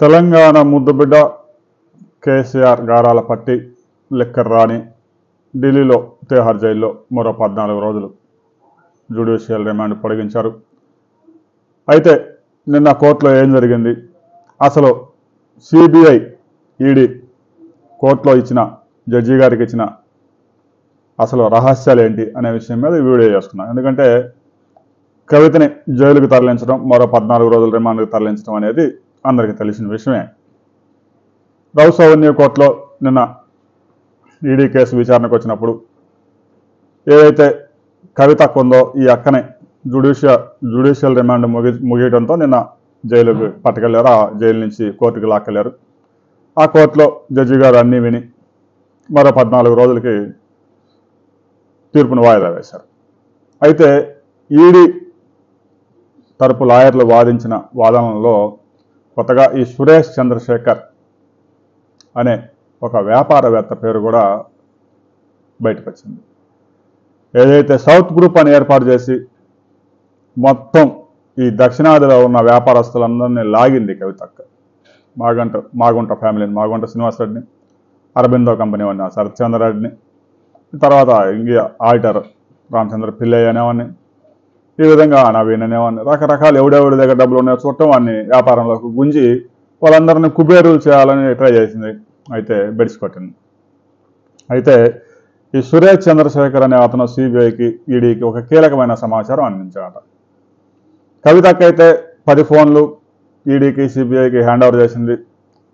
తెలంగాణ ముద్దుబిడ్డ కేసీఆర్ గారాల పట్టి లెక్కర్ రాణి ఢిల్లీలో తిహార్ జైల్లో మరో పద్నాలుగు రోజులు జ్యుడిషియల్ రిమాండ్ పొడిగించారు. అయితే నిన్న కోర్టులో ఏం జరిగింది? అసలు సిబిఐ ఈడీ కోర్టులో ఇచ్చిన జడ్జి గారికి ఇచ్చిన అసలు రహస్యాలు ఏంటి అనే విషయం మీద వీడియో చేస్తున్నాను ఎందుకంటే కవితని జైలుకి తరలించడం మరో పద్నాలుగు రోజుల రిమాండ్కి తరలించడం అనేది అందరికీ తెలిసిన విషయమే. రౌస్ అవెన్యూ కోర్టులో నిన్న ఈడీ కేసు విచారణకు వచ్చినప్పుడు ఏదైతే కవిత ఉందో ఈ అక్కనే జుడిషియల్ జుడిషియల్ రిమాండ్ ముగి ముగియడంతో నిన్న జైలుకి పట్టుకెళ్ళారు ఆ జైలు నుంచి కోర్టుకి లాక్కెళ్ళారు ఆ కోర్టులో జడ్జి గారు అన్నీ విని మరో పద్నాలుగు రోజులకి తీర్పును వాయిదా వేశారు. అయితే ఈడీ తరపు లాయర్లు వాదించిన వాదనలో కొత్తగా ఈ సురేష్ చంద్రశేఖర్ అనే ఒక వ్యాపారవేత్త పేరు కూడా బయటకు వచ్చింది ఏదైతే సౌత్ గ్రూప్ అని ఏర్పాటు చేసి మొత్తం ఈ దక్షిణాదిలో ఉన్న వ్యాపారస్తులందరినీ లాగింది కవితక్క మాగంట మాగుంట ఫ్యామిలీని మాగుంట శ్రీనివాసరెడ్డిని అరబిందో కంపెనీ శరత్చంద్ర శరత్చంద్రరెడ్డిని తర్వాత ఇండియా ఆడిటర్ రామచంద్ర పిల్లయ్య అనేవాడిని ఈ విధంగా నవీన్ అనేవాడిని రకరకాలు ఎవడెవడి దగ్గర డబ్బులు ఉన్నాయో చూడటం వాడిని వ్యాపారంలోకి గుంజి వాళ్ళందరినీ కుబేరులు చేయాలని ట్రై చేసింది అయితే బెడిసి కొట్టింది. అయితే ఈ సురేష్ చంద్రశేఖర్ అనే అతను సిబిఐకి ఈడీకి ఒక కీలకమైన సమాచారం అందించాడట. కవితకైతే పది ఫోన్లు ఈడీకి సిబిఐకి హ్యాండ్ ఓవర్ చేసింది.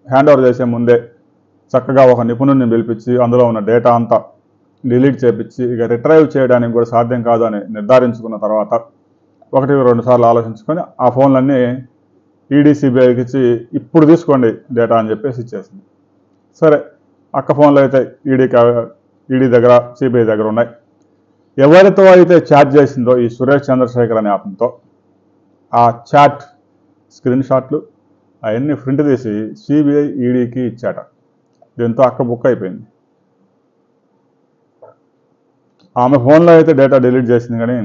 హ్యాండ్ ఓవర్ చేసే ముందే చక్కగా ఒక నిపుణుడిని పిలిపించి అందులో ఉన్న డేటా అంతా డిలీట్ చేపించి ఇక రిట్రైవ్ చేయడానికి కూడా సాధ్యం కాదు అని నిర్ధారించుకున్న తర్వాత ఒకటి రెండు సార్లు ఆలోచించుకొని ఆ ఫోన్లన్నీ ఈడీసీబీఐకి ఇచ్చి ఇప్పుడు తీసుకోండి డేటా అని చెప్పేసి ఇచ్చేసింది. సరే అక్క ఫోన్లో అయితే ఈడీ ఈడీ దగ్గర సిబిఐ దగ్గర ఉన్నాయి. ఎవరితో అయితే చాట్ చేసిందో ఈ సురేష్ చంద్రశేఖర్ అనే అతనితో ఆ చాట్ స్క్రీన్ షాట్లు అవన్నీ ప్రింట్ తీసి సిబిఐ ఈడీకి ఇచ్చాట. దీంతో అక్క బుక్ అయిపోయింది. ఆమె ఫోన్లో అయితే డేటా డిలీట్ చేసింది కానీ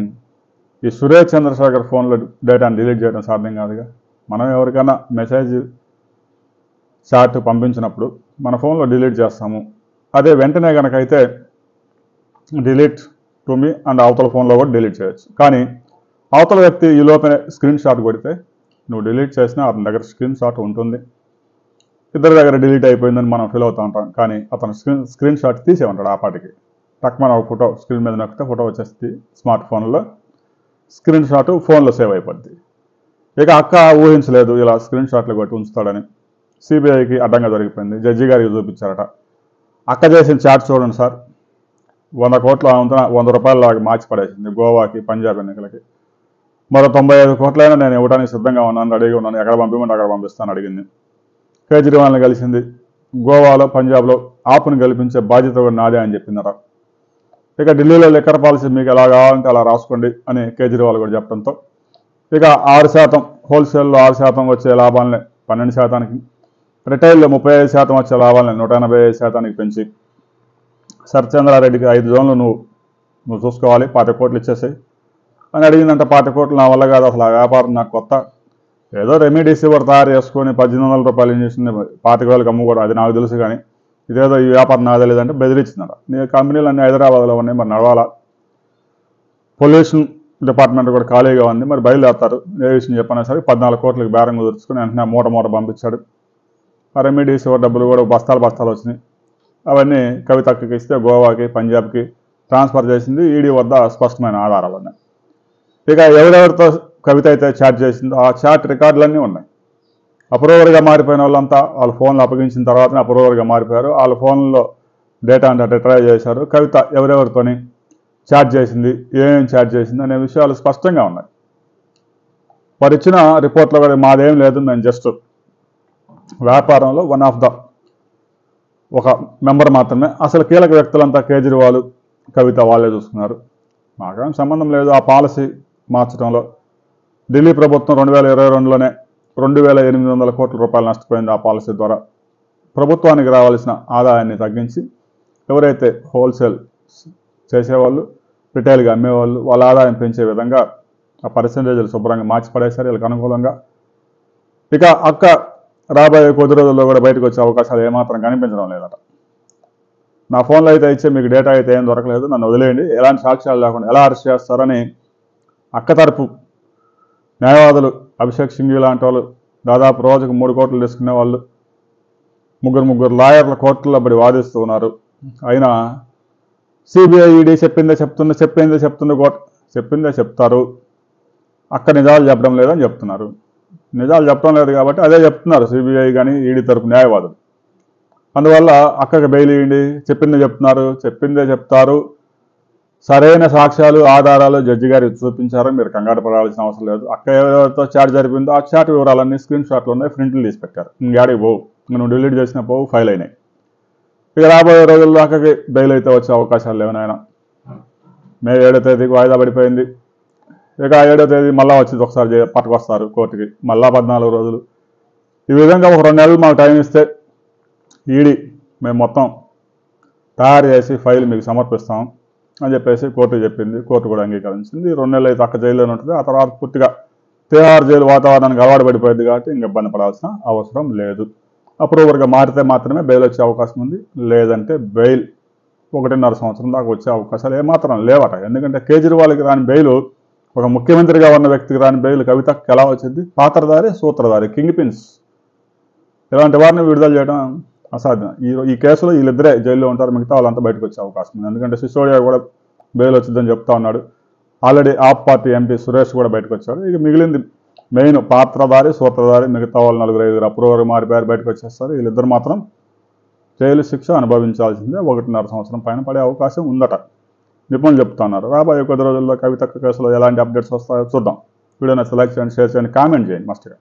ఈ సురేష్ చంద్రశేఖర్ ఫోన్లో డేటాను డిలీట్ చేయడం సాధ్యం కాదుగా. మనం ఎవరికైనా మెసేజ్ చాట్ పంపించినప్పుడు మన ఫోన్లో డిలీట్ చేస్తాము. అదే వెంటనే కనుకైతే అయితే డిలీట్ టు మీ అండ్ అవతల ఫోన్లో కూడా డిలీట్ చేయొచ్చు. కానీ అవతల వ్యక్తి ఈ లోపల స్క్రీన్ షాట్ కొడితే నువ్వు డిలీట్ చేసినా అతని దగ్గర స్క్రీన్ షాట్ ఉంటుంది. ఇద్దరి దగ్గర డిలీట్ అయిపోయిందని మనం ఫీల్ అవుతూ ఉంటాం. కానీ అతను స్క్రీన్ స్క్రీన్ షాట్ తీసే ఉంటాడు ఆ పాటికి. టక్ ఒక ఫోటో స్క్రీన్ మీద నొక్కితే ఫోటో వచ్చేస్తుంది స్మార్ట్ ఫోన్లో. స్క్రీన్ షాట్ ఫోన్లో సేవ్ అయిపోద్ది. ఇక అక్క ఊహించలేదు ఇలా స్క్రీన్ షాట్లు కొట్టి ఉంచుతాడని. సిబిఐకి అడ్డంగా దొరికిపోయింది జడ్జి గారికి చూపించారట. అక్క చేసిన చాట్ చూడండి సార్. వంద కోట్ల వంతున వంద రూపాయల లాగా మార్చి పడేసింది గోవాకి పంజాబ్ ఎన్నికలకి. మరో తొంభై ఐదు కోట్లైనా నేను ఇవ్వడానికి సిద్ధంగా ఉన్నాను రెడీగా ఉన్నాను. ఎక్కడ పంపిమంటే అక్కడ పంపిస్తాను అడిగింది. కేజ్రీవాల్ని కలిసింది. గోవాలో పంజాబ్లో ఆపును గెలిపించే బాధ్యత కూడా నాదే అని చెప్పిందట. ఇక ఢిల్లీలో లిక్కర్ పాలసీ మీకు ఎలా కావాలంటే అలా రాసుకోండి అని కేజ్రీవాల్ కూడా చెప్పడంతో. ఇక ఆరు శాతం హోల్సేల్లో ఆరు శాతం వచ్చే లాభాలని పన్నెండు శాతానికి రిటైల్లో ముప్పై ఐదు శాతం వచ్చే లాభాలని నూట ఎనభై ఐదు శాతానికి పెంచి. సత్యచంద్రారెడ్డికి ఐదు జోన్లు నువ్వు నువ్వు చూసుకోవాలి పాతి కోట్లు ఇచ్చేసాయి అని అడిగిందంటే. పాతి కోట్లు నా వల్ల కాదు అసలు ఆ వ్యాపారం నాకు కొత్త. ఏదో రెమెడీస్ ఇవ్వరు తయారు చేసుకొని పద్దెనిమిది వందల రూపాయలు ఏం పాతిక వేలకు అమ్ముకోవడం అది నాకు తెలుసు కానీ ఇదేదో ఈ వ్యాపారం నాకు లేదంటే బెదిరించిందట నీ కంపెనీలు అన్నీ హైదరాబాద్లో ఉన్నాయి మరి నడవాలా? పొల్యూషన్ డిపార్ట్మెంట్ కూడా ఖాళీగా ఉంది మరి బయలుదేరుతారు. ఏ విషయం చెప్పినా సరే పద్నాలుగు కోట్లకి బేరం కుదుర్చుకుని వెంటనే మూట మూట పంపించాడు. ఆ రెమెడీస్ డబ్బులు కూడా బస్తాలు బస్తాలు వచ్చినాయి. అవన్నీ కవితకి ఇస్తే గోవాకి పంజాబ్కి ట్రాన్స్ఫర్ చేసింది. ఈడీ వద్ద స్పష్టమైన ఆధారాలు ఉన్నాయి. ఇక ఎవరెవరితో కవిత అయితే చాట్ చేసిందో ఆ చాట్ రికార్డులన్నీ ఉన్నాయి. అప్రూవర్గా మారిపోయిన వాళ్ళంతా వాళ్ళ ఫోన్లు అప్పగించిన తర్వాతనే అప్రూవర్గా మారిపోయారు. వాళ్ళ ఫోన్లో డేటా అంతా రిట్రై చేశారు. కవిత ఎవరెవరితోని చాట్ చేసింది ఏమేం చాట్ చేసింది అనే విషయాలు స్పష్టంగా ఉన్నాయి. వారు ఇచ్చిన రిపోర్ట్లో కూడా మాదేం లేదు మేము జస్ట్ వ్యాపారంలో వన్ ఆఫ్ ద ఒక మెంబర్ మాత్రమే. అసలు కీలక వ్యక్తులంతా కేజ్రీవాల్ కవిత వాళ్ళే చూసుకున్నారు. మాకేం సంబంధం లేదు. ఆ పాలసీ మార్చడంలో ఢిల్లీ ప్రభుత్వం రెండు వేల ఇరవై రెండులోనే రెండు వేల ఎనిమిది వందల కోట్ల రూపాయలు నష్టపోయింది ఆ పాలసీ ద్వారా ప్రభుత్వానికి రావాల్సిన ఆదాయాన్ని తగ్గించి ఎవరైతే హోల్సేల్ చేసేవాళ్ళు రిటైల్గా అమ్మేవాళ్ళు వాళ్ళ ఆదాయం పెంచే విధంగా ఆ పర్సంటేజీలు శుభ్రంగా మార్చి పడేశారు వీళ్ళకి అనుకూలంగా ఇక అక్క రాబోయే కొద్ది రోజుల్లో కూడా బయటకు వచ్చే అవకాశాలు ఏమాత్రం కనిపించడం లేదట. నా ఫోన్లో అయితే ఇచ్చే మీకు డేటా అయితే ఏం దొరకలేదు. నన్ను వదిలేయండి. ఎలాంటి సాక్ష్యాలు లేకుండా ఎలా అరెస్ట్ చేస్తారని అక్క తరపు న్యాయవాదులు అభిషేక్ సింఘ్వి లాంటి వాళ్ళు దాదాపు రోజుకు మూడు కోట్లు తీసుకునే వాళ్ళు ముగ్గురు ముగ్గురు లాయర్ల కోర్టుల్లో పడి వాదిస్తూ ఉన్నారు. అయినా సిబిఐ ఈడీ చెప్పిందే చెప్తుంది చెప్పిందే చెప్తుంది కోర్టు చెప్పిందే చెప్తారు. అక్క నిజాలు చెప్పడం లేదని చెప్తున్నారు. నిజాలు చెప్పడం లేదు కాబట్టి అదే చెప్తున్నారు సిబిఐ కానీ ఈడీ తరపు న్యాయవాదులు. అందువల్ల అక్కకి బెయిల్ ఇవ్వండి చెప్పిందే చెప్తున్నారు చెప్పిందే చెప్తారు. సరైన సాక్ష్యాలు ఆధారాలు జడ్జి గారు చూపించారని మీరు కంగారు పడాల్సిన అవసరం లేదు. అక్క ఎవరితో చాట్ జరిపిందో ఆ చాట్ వివరాలన్నీ స్క్రీన్ షాట్లు ఉన్నాయి. ప్రింట్లు తీసి పెట్టారు. ఇంకాడికి పోవు. నువ్వు డిలీట్ చేసిన పోవు ఫైల్ అయినాయి. ఇక రాబోయే రోజుల్లో అక్కకి బెయిల్ అయితే వచ్చే అవకాశాలు లేవు మే ఏడో తేదీకి వాయిదా పడిపోయింది. ఇక ఏడో తేదీ మళ్ళీ వచ్చి ఒకసారి పట్టుకొస్తారు కోర్టుకి. మళ్ళా పద్నాలుగు రోజులు. ఈ విధంగా ఒక రెండు నెలలు మాకు టైం ఇస్తే ఈడీ మేము మొత్తం తయారు చేసి ఫైల్ మీకు సమర్పిస్తాం. అని చెప్పేసి కోర్టు చెప్పింది. కోర్టు కూడా అంగీకరించింది. రెండు నెలలు అయితే అక్క జైల్లోనే ఉంటుంది. ఆ తర్వాత పూర్తిగా తిహార్ జైలు వాతావరణానికి అలవాటు పడిపోయింది కాబట్టి ఇంక ఇబ్బంది పడాల్సిన అవసరం లేదు. అప్రూవర్గా మారితే మాత్రమే బెయిల్ వచ్చే అవకాశం ఉంది. లేదంటే బెయిల్ ఒకటిన్నర సంవత్సరం దాకా వచ్చే అవకాశాలు ఏమాత్రం లేవట. ఎందుకంటే కేజ్రీవాల్కి రాని బెయిల్ ఒక ముఖ్యమంత్రిగా ఉన్న వ్యక్తికి రాని బెయిల్ కవితకి ఎలా వచ్చింది? పాత్రధారి సూత్రధారి కింగ్ పిన్స్. ఇలాంటి వారిని విడుదల చేయడం అసాధ్యం. ఈ ఈ కేసులో వీళ్ళిద్దరే జైల్లో ఉంటారు. మిగతా వాళ్ళంతా బయటకు వచ్చే అవకాశం ఉంది. ఎందుకంటే సిసోడియా కూడా బెయిల్ వచ్చిందని చెప్తా ఉన్నాడు. Already AAP party MP Suresh కూడా బయటకు వచ్చాడు. ఇక మిగిలింది మెయిన్ పాత్రధారి సూత్రధారి మిగతా వాళ్ళు నలుగురు ఐదుగురు అప్రూవర్ మారిపోయారు బయటకు వచ్చేస్తారు. వీళ్ళిద్దరు మాత్రం జైలు శిక్ష అనుభవించాల్సిందే. ఒకటిన్నర సంవత్సరం పైన పడే అవకాశం ఉందట. నిపుణులు చెప్తున్నారు రాబోయే కొద్ది రోజుల్లో కవితక్క కేసులో ఎలాంటి అప్డేట్స్ వస్తాయో చూద్దాం. వీడియో సెలెక్ట్ లైక్ చేయండి షేర్ చేయండి కామెంట్ చేయండి మస్ట్గా